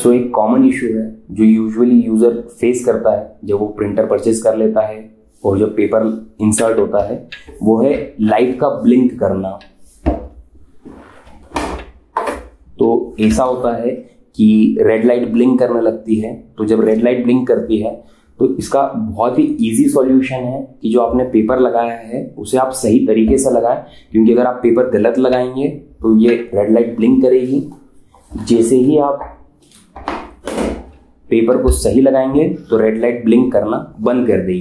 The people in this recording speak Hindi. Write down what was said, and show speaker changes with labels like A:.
A: सो so, एक कॉमन इशू है जो यूजुअली यूज़र फेस करता है जब वो प्रिंटर परचेज कर लेता है और जब पेपर इंसर्ट होता है वो है लाइट का ब्लिंक करना। तो ऐसा होता है कि रेड लाइट ब्लिंक करने लगती है तो जब रेड लाइट ब्लिंक करती है तो इसका बहुत ही इजी सॉल्यूशन है कि जो आपने पेपर लगाया है उसे आप सही तरीके से लगाएँ क्योंकि अगर आप पेपर गलत लगाएँगे तो ये रेड लाइट ब्लिंक करेगी। जैसे ही आप पेपर को सही लगाएँगे तो रेड लाइट ब्लिंक करना बंद कर देगी।